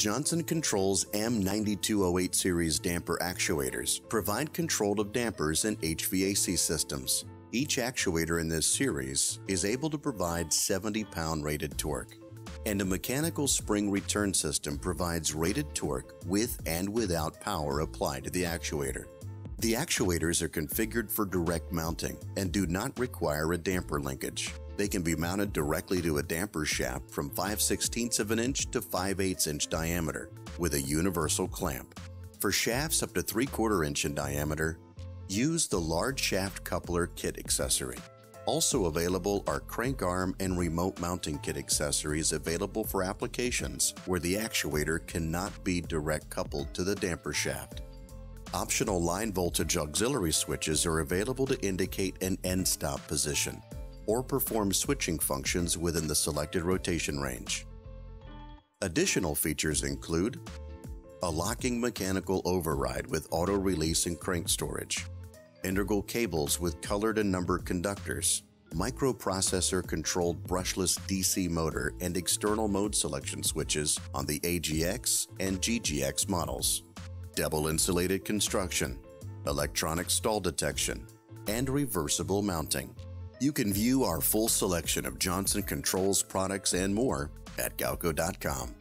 Johnson Controls M9208 series damper actuators provide control of dampers in HVAC systems. Each actuator in this series is able to provide 70 pound rated torque, and a mechanical spring return system provides rated torque with and without power applied to the actuator. The actuators are configured for direct mounting and do not require a damper linkage. They can be mounted directly to a damper shaft from 5 16 of an inch to 5 8 inch diameter with a universal clamp. For shafts up to 3 4 inch in diameter, use the large shaft coupler kit accessory. Also available are crank arm and remote mounting kit accessories available for applications where the actuator cannot be direct coupled to the damper shaft. Optional line voltage auxiliary switches are available to indicate an end stop position or perform switching functions within the selected rotation range. Additional features include a locking mechanical override with auto release and crank storage, integral cables with colored and numbered conductors, microprocessor controlled brushless DC motor, and external mode selection switches on the AGX and GGX models, double insulated construction, electronic stall detection, and reversible mounting. You can view our full selection of Johnson Controls products and more at Galco.com.